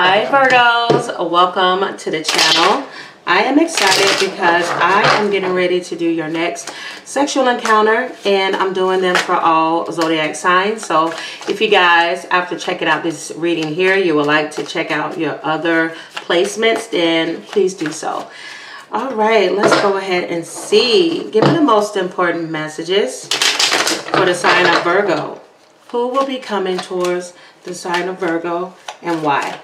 Hi Virgos, welcome to the channel. I am excited because I am getting ready to do your next sexual encounter and I'm doing them for all zodiac signs. So if you guys, after checking out this reading here, you would like to check out your other placements, then please do so. All right, let's go ahead and see. Give me the most important messages for the sign of Virgo. Who will be coming towards the sign of Virgo and why?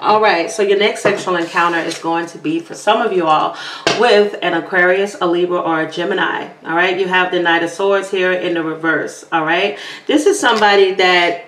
All right, so your next sexual encounter is going to be for some of you all with an Aquarius, a Libra, or a Gemini. All right, you have the Knight of Swords here in the reverse. All right, this is somebody that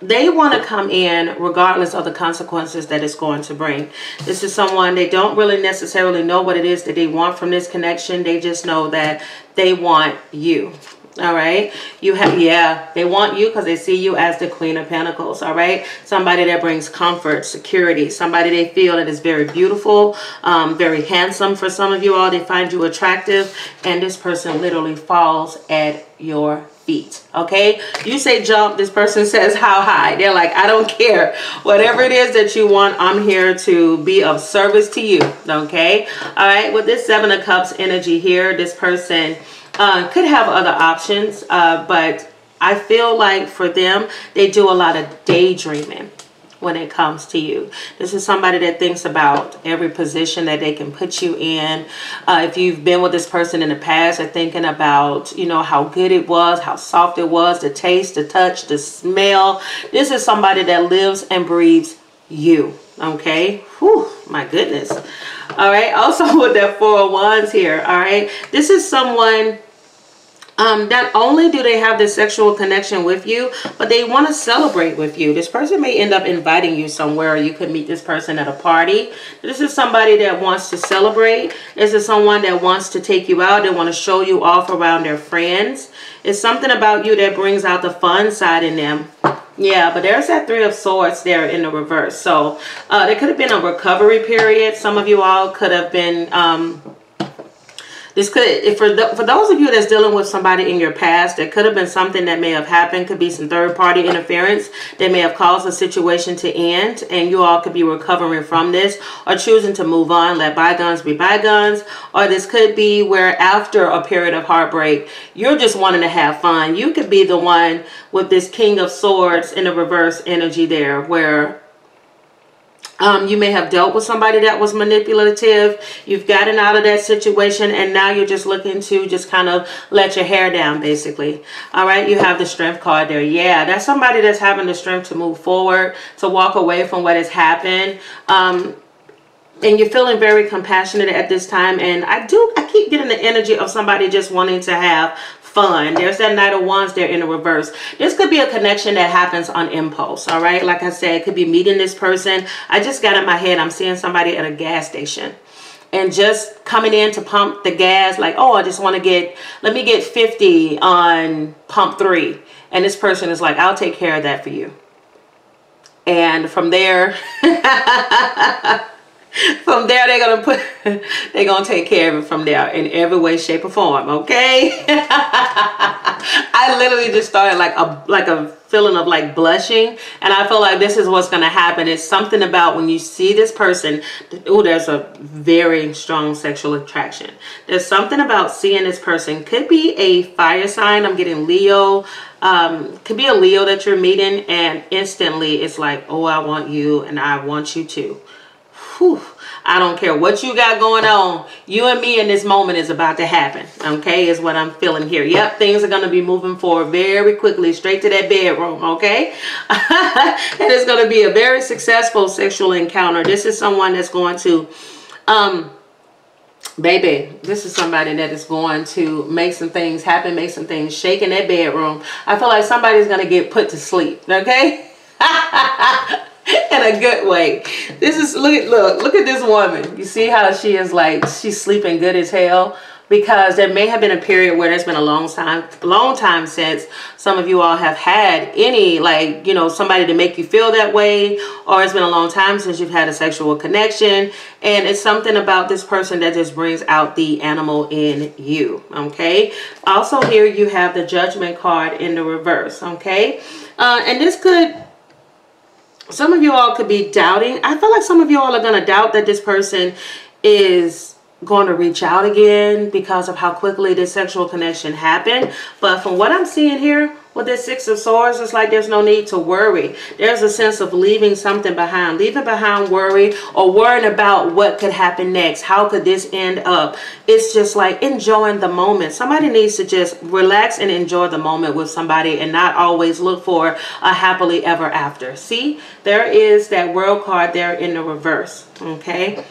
they want to come in regardless of the consequences that it's going to bring. This is someone they don't really necessarily know what it is that they want from this connection. They just know that they want you all right? You have yeah they want you because they see you as the queen of pentacles all right? Somebody that brings comfort security somebody they feel that is very beautiful um, very handsome for some of you all. They find you attractive and this person literally falls at your feet okay? You say jump this person says how high. They're like i don't care. Whatever it is that you want i'm here to be of service to you okay? All right? With this seven of cups energy here this person uh, could have other options, uh, but I feel like for them, they do a lot of daydreaming when it comes to you. This is somebody that thinks about every position that they can put you in. Uh, if you've been with this person in the past, they're thinking about, you know, how good it was, how soft it was, the taste, the touch, the smell. This is somebody that lives and breathes you. Okay. Whew, my goodness. All right. Also with that four of wands here. All right. This is someone um, not only do they have this sexual connection with you, but they want to celebrate with you. This person may end up inviting you somewhere. you could meet this person at a party. This is somebody that wants to celebrate. This is someone that wants to take you out. They want to show you off around their friends. It's something about you that brings out the fun side in them. Yeah, but there's that three of swords there in the reverse. So uh, there could have been a recovery period. Some of you all could have been... Um, this could, if for, the, for those of you that's dealing with somebody in your past, there could have been something that may have happened. Could be some third party interference that may have caused a situation to end. And you all could be recovering from this or choosing to move on, let bygones be bygones. Or this could be where after a period of heartbreak, you're just wanting to have fun. You could be the one with this King of Swords in the reverse energy there where um, you may have dealt with somebody that was manipulative. You've gotten out of that situation and now you're just looking to just kind of let your hair down basically. All right, you have the strength card there. Yeah, that's somebody that's having the strength to move forward, to walk away from what has happened. Um, and you're feeling very compassionate at this time and I do I keep getting the energy of somebody just wanting to have fun. There's that Knight of Wands there in the reverse. This could be a connection that happens on impulse, all right? Like I said, it could be meeting this person. I just got in my head, I'm seeing somebody at a gas station and just coming in to pump the gas like oh i just want to get let me get 50 on pump three and this person is like i'll take care of that for you and from there from there they're gonna put they're gonna take care of it from there in every way shape or form okay? I literally just started like a like a feeling of like blushing and i feel like this is what's gonna happen. It's something about when you see this person oh there's a very strong sexual attraction. There's something about seeing this person. Could be a fire sign. I'm getting leo um could be a leo that you're meeting and instantly it's like oh i want you and i want you too whew, I don't care what you got going on. You and me in this moment is about to happen. Okay, is what I'm feeling here. Yep, things are going to be moving forward very quickly, straight to that bedroom. Okay, and it's going to be a very successful sexual encounter. This is someone that's going to, um, baby this is somebody that is going to make some things happen make some things shake in that bedroom i feel like somebody's gonna get put to sleep okay in a good way. This is look at look look at this woman. You see how she is like she's sleeping good as hell. because there may have been a period where there's been a long time long time since some of you all have had any like you know somebody to make you feel that way or it's been a long time since you've had a sexual connection and it's something about this person that just brings out the animal in you okay also here you have the judgment card in the reverse okay uh, and this could some of you all could be doubting i feel like some of you all are going to doubt that this person is going to reach out again because of how quickly this sexual connection happened. But from what I'm seeing here with this Six of Swords, it's like there's no need to worry. There's a sense of leaving something behind. Leaving behind worry or worrying about what could happen next. How could this end up? It's just like enjoying the moment. Somebody needs to just relax and enjoy the moment with somebody and not always look for a happily ever after. See, there is that world card there in the reverse. Okay.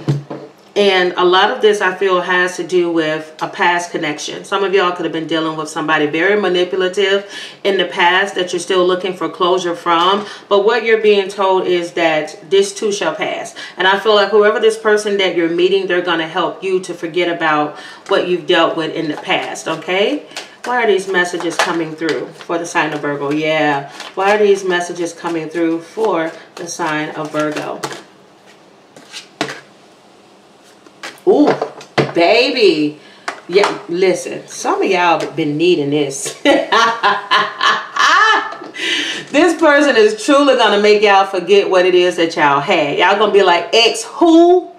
And a lot of this I feel has to do with a past connection. Some of y'all could have been dealing with somebody very manipulative in the past that you're still looking for closure from. But what you're being told is that this too shall pass. And I feel like whoever this person that you're meeting, they're going to help you to forget about what you've dealt with in the past. Okay? Why are these messages coming through for the sign of Virgo? Yeah. Why are these messages coming through for the sign of Virgo? Baby. Yeah, listen, some of y'all been needing this. this person is truly going to make y'all forget what it is that y'all had. Y'all going to be like, ex who?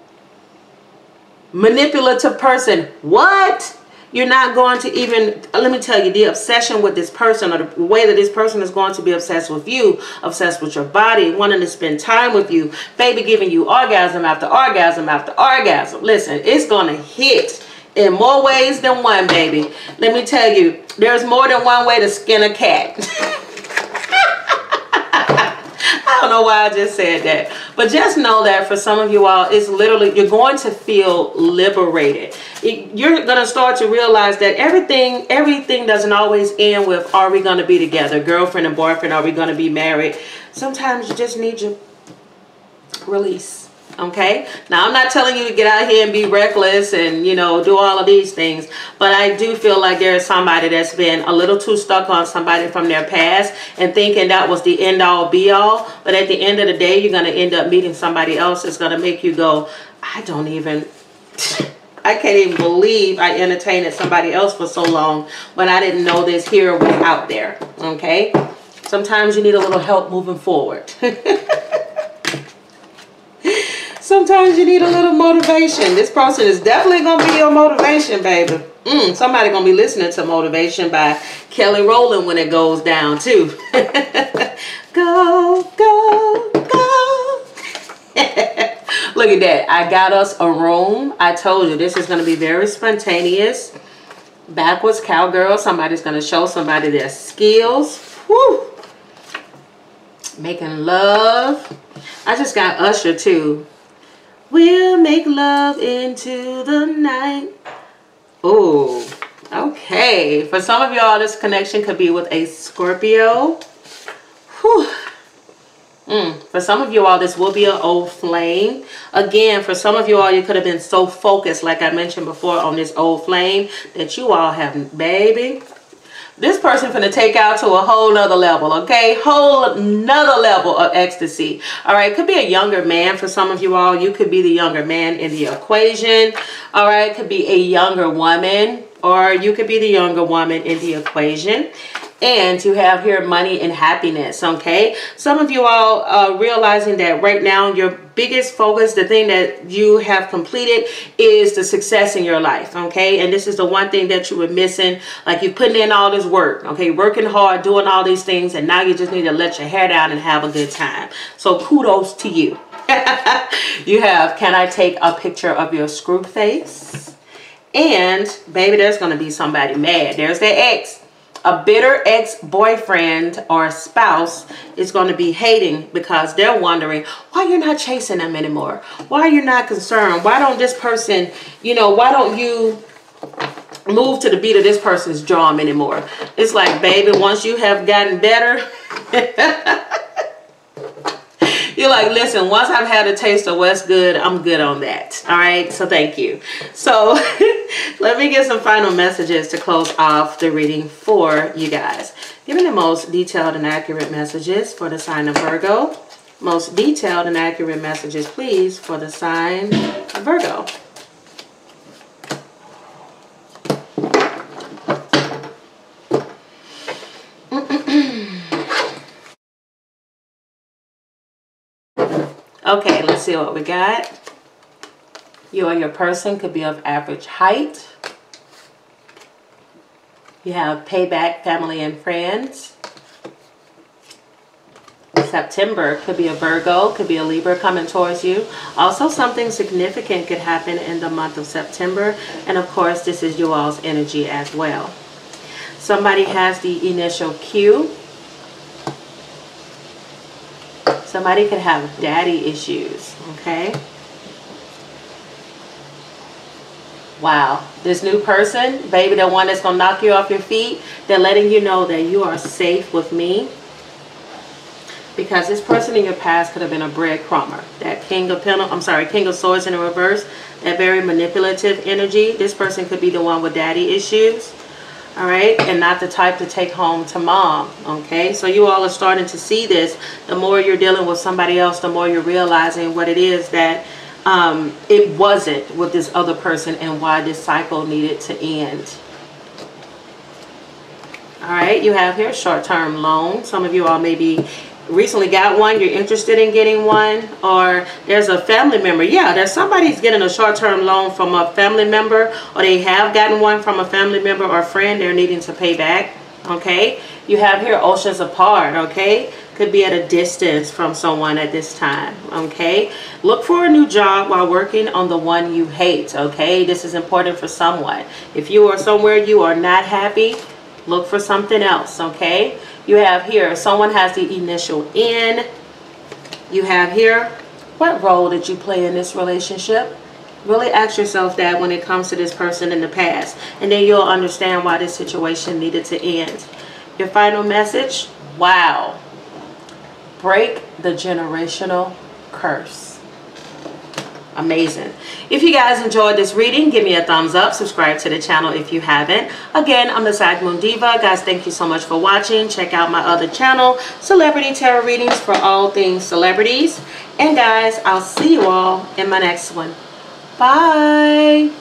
Manipulative person. What? You're not going to even, uh, let me tell you, the obsession with this person or the way that this person is going to be obsessed with you, obsessed with your body, wanting to spend time with you, baby giving you orgasm after orgasm after orgasm. Listen, it's going to hit in more ways than one, baby. Let me tell you, there's more than one way to skin a cat. I don't know why I just said that. But just know that for some of you all, it's literally, you're going to feel liberated. You're going to start to realize that everything, everything doesn't always end with, are we going to be together? Girlfriend and boyfriend, are we going to be married? Sometimes you just need your release okay now i'm not telling you to get out here and be reckless and you know do all of these things but i do feel like there is somebody that's been a little too stuck on somebody from their past and thinking that was the end all be all but at the end of the day you're going to end up meeting somebody else that's going to make you go i don't even I can't even believe I entertained somebody else for so long when I didn't know this here was out there. Okay? Sometimes you need a little help moving forward. Sometimes you need a little motivation. This person is definitely going to be your motivation, baby. Mm, somebody going to be listening to Motivation by Kelly Rowland when it goes down, too. go, go, go. Look at that. I got us a room. I told you this is going to be very spontaneous. Backwards cowgirl. Somebody's going to show somebody their skills. Woo. Making love. I just got Usher, too. We'll make love into the night. Oh, okay. For some of y'all, this connection could be with a Scorpio. Whew. Mm. For some of you all, this will be an old flame. Again, for some of you all, you could have been so focused, like I mentioned before, on this old flame that you all have, baby, this person finna take out to a whole nother level, okay? Whole nother level of ecstasy. All right, could be a younger man for some of you all. You could be the younger man in the equation. All right, could be a younger woman or you could be the younger woman in the equation and you have here money and happiness okay? Some of you all uh, realizing that right now your biggest focus the thing that you have completed is the success in your life okay? And this is the one thing that you were missing. Like you're putting in all this work okay? Working hard doing all these things and now you just need to let your hair down and have a good time. So kudos to you. You have can I take a picture of your screw face? And baby there's gonna be somebody mad. There's their ex a bitter ex-boyfriend or spouse is going to be hating because they're wondering why you're not chasing them anymore? Why are you're not concerned? Why don't this person you know why don't you move to the beat of this person's drum anymore? It's like baby once you have gotten better You're like, listen, once I've had a taste of what's good, I'm good on that. All right, so thank you. So let me get some final messages to close off the reading for you guys. Giving the most detailed and accurate messages for the sign of Virgo. Most detailed and accurate messages, please, for the sign of Virgo. Okay, let's see what we got. You or your person could be of average height. You have payback, family, and friends. September could be a Virgo, could be a Libra coming towards you. Also, something significant could happen in the month of September. And of course, this is you all's energy as well. Somebody has the initial Q Somebody could have daddy issues, okay? Wow, this new person, baby, the one that's going to knock you off your feet, they're letting you know that you are safe with me. Because this person in your past could have been a breadcrumber. That king of pentacles, I'm sorry, king of swords in the reverse, that very manipulative energy. This person could be the one with daddy issues all right? And not the type to take home to mom okay? So you all are starting to see this. The more you're dealing with somebody else the more you're realizing what it is that um, it wasn't with this other person and why this cycle needed to end. All right? You have here short-term loan some of you all may be recently got one, you're interested in getting one, or there's a family member. Yeah, there's somebody's getting a short-term loan from a family member, or they have gotten one from a family member or friend they're needing to pay back. Okay, you have here oceans apart. Okay, could be at a distance from someone at this time. Okay, look for a new job while working on the one you hate. Okay, this is important for someone. If you are somewhere you are not happy, look for something else. Okay you have here, someone has the initial N. You have here, what role did you play in this relationship? Really ask yourself that when it comes to this person in the past. And then you'll understand why this situation needed to end. Your final message, wow. Break the generational curse amazing. If you guys enjoyed this reading, give me a thumbs up. Subscribe to the channel if you haven't. Again, I'm the Sag Moon Diva. Guys, thank you so much for watching. Check out my other channel, Celebrity Tarot Readings for all things celebrities. And guys, I'll see you all in my next one. Bye.